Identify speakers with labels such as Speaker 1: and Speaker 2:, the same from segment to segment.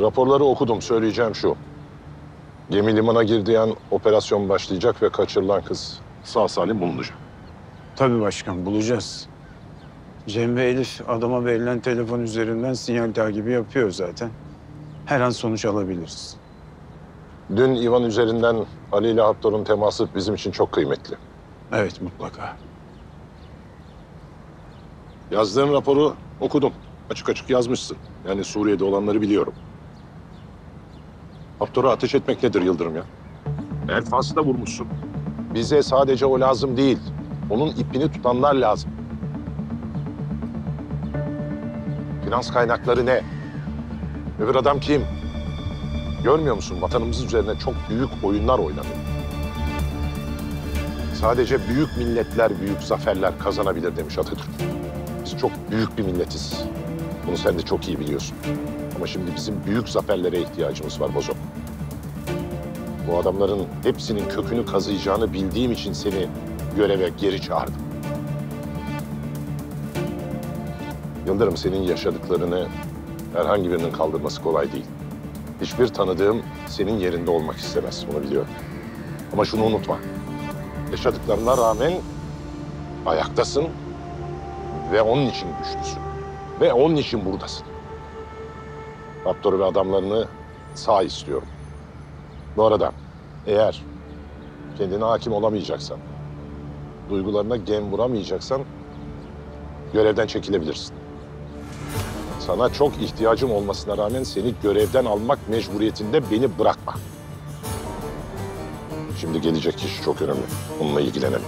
Speaker 1: Raporları okudum. Söyleyeceğim şu. Gemi limana girdiği an operasyon başlayacak ve kaçırılan kız sağ salim bulunacak.
Speaker 2: Tabii başkan bulacağız. Cem ve Elif adama verilen telefon üzerinden sinyal takibi yapıyor zaten. Her an sonuç alabiliriz.
Speaker 1: Dün Ivan üzerinden Ali ile Haptor'un teması bizim için çok kıymetli.
Speaker 2: Evet mutlaka.
Speaker 1: Yazdığın raporu okudum. Açık açık yazmışsın. Yani Suriye'de olanları biliyorum. Haptor'a ateş etmek nedir Yıldırım ya? El fasla vurmuşsun. Bize sadece o lazım değil. Onun ipini tutanlar lazım. Finans kaynakları ne? Öbür adam kim? Görmüyor musun? Vatanımız üzerine çok büyük oyunlar oynanıyor. Sadece büyük milletler büyük zaferler kazanabilir demiş Atatürk. Biz çok büyük bir milletiz. Bunu sen de çok iyi biliyorsun. Ama şimdi bizim büyük zaferlere ihtiyacımız var Bozo. Bu adamların hepsinin kökünü kazıyacağını bildiğim için seni göreve geri çağırdım. Yıldırım senin yaşadıklarını herhangi birinin kaldırması kolay değil. Hiçbir tanıdığım senin yerinde olmak istemez, bunu biliyorum. Ama şunu unutma. Yaşadıklarına rağmen ayaktasın ve onun için güçlüsün. Ve onun için buradasın. Raptor ve adamlarını sağ istiyorum. Bu arada eğer kendine hakim olamayacaksan, duygularına gem vuramayacaksan görevden çekilebilirsin. Sana çok ihtiyacım olmasına rağmen seni görevden almak mecburiyetinde beni bırakma. Şimdi gelecek iş çok önemli. Onunla ilgilenelim.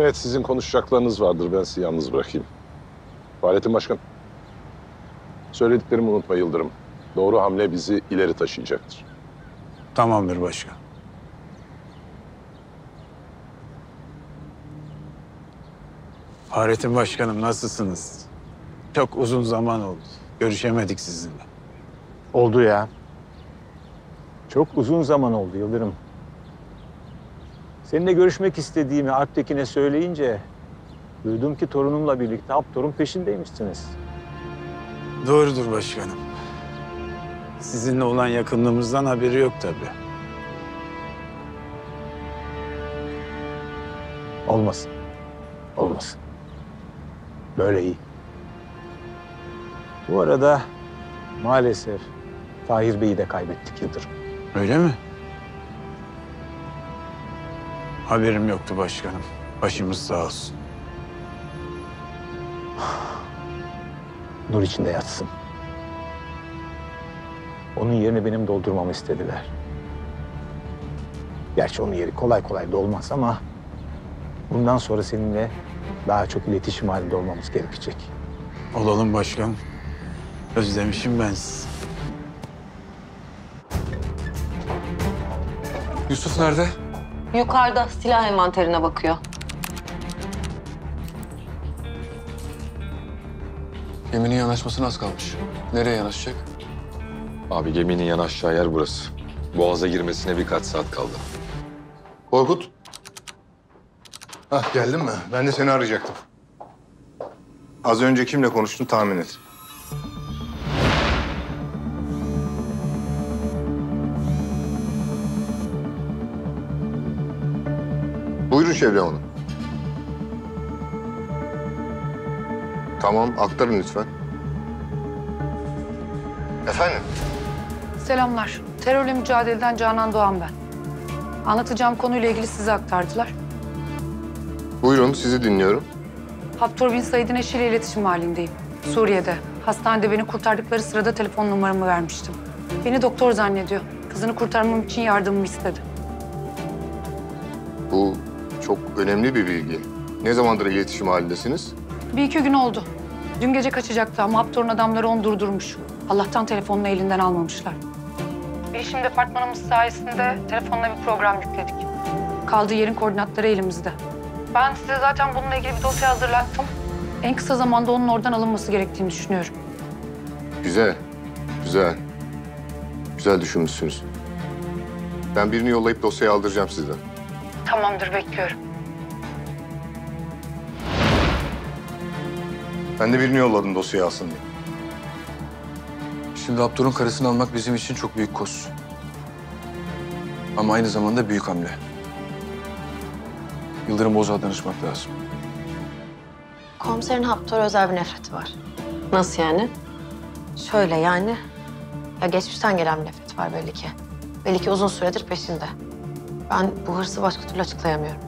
Speaker 1: Evet, sizin konuşacaklarınız vardır. Ben sizi yalnız bırakayım. Fahrettin Başkan. Söylediklerimi unutma Yıldırım. Doğru hamle bizi ileri taşıyacaktır.
Speaker 2: Tamamdır başkan. Fahrettin Başkanım nasılsınız? Çok uzun zaman oldu. Görüşemedik sizinle.
Speaker 3: Oldu ya. Çok uzun zaman oldu Yıldırım. Seninle görüşmek istediğimi Alptekin'e söyleyince duydum ki torunumla birlikte Aptor'un peşindeymişsiniz.
Speaker 2: Doğrudur başkanım. Sizinle olan yakınlığımızdan haberi yok tabii.
Speaker 3: Olmasın. Olmasın. Böyle iyi. Bu arada maalesef Tahir Bey'i de kaybettik Yıldırım.
Speaker 2: Öyle mi? Haberim yoktu başkanım. Başımız sağ olsun.
Speaker 3: Nur içinde yatsın. Onun yerini benim doldurmamı istediler. Gerçi onun yeri kolay kolay dolmaz ama bundan sonra seninle daha çok iletişim halinde olmamız gerekecek.
Speaker 2: Olalım başkanım. Özlemişim ben sizi.
Speaker 4: Yusuf nerede?
Speaker 5: Yukarıda silah envanterine bakıyor.
Speaker 4: Geminin yanaşmasına az kalmış. Nereye yanaşacak?
Speaker 6: Abi geminin yanaşacağı yer burası. Boğaza girmesine birkaç saat kaldı.
Speaker 7: Korkut. Hah geldin mi? Ben de seni arayacaktım. Az önce kimle konuştun tahmin et. Buyurun Şevre Hanım. Tamam, aktarın lütfen. Efendim?
Speaker 8: Selamlar. Terörle mücadeleden Canan Doğan ben. Anlatacağım konuyla ilgili size aktardılar.
Speaker 7: Buyurun, sizi dinliyorum.
Speaker 8: Haptor Bin Said'in eşiyle iletişim halindeyim. Suriye'de. Hastanede beni kurtardıkları sırada telefon numaramı vermiştim. Beni doktor zannediyor. Kızını kurtarmam için yardımımı istedi.
Speaker 7: Bu çok önemli bir bilgi. Ne zamandır iletişim halindesiniz?
Speaker 8: Bir iki gün oldu. Dün gece kaçacaktı ama Haptor'un adamları onu durdurmuş. Allah'tan telefonunu elinden almamışlar. Bilişim departmanımız sayesinde telefonuna bir program yükledik. Kaldığı yerin koordinatları elimizde. Ben size zaten bununla ilgili bir dosya hazırlattım. En kısa zamanda onun oradan alınması gerektiğini düşünüyorum.
Speaker 7: Güzel, güzel. Güzel düşünmüşsünüz. Ben birini yollayıp dosyayı aldıracağım sizden.
Speaker 8: Tamamdır, bekliyorum.
Speaker 7: Ben de birini yolladım dosyayı alsın diye.
Speaker 4: Şimdi Abdur'un karısını almak bizim için çok büyük koz. Ama aynı zamanda büyük hamle. Yıldırım Bozağ'a danışmak lazım.
Speaker 5: Komiserin Haptor'a özel bir nefreti var. Nasıl yani? Şöyle yani. Ya geçmişten gelen bir nefret var belli ki. Belli ki uzun süredir peşinde. Ben bu hırsı başka türlü açıklayamıyorum.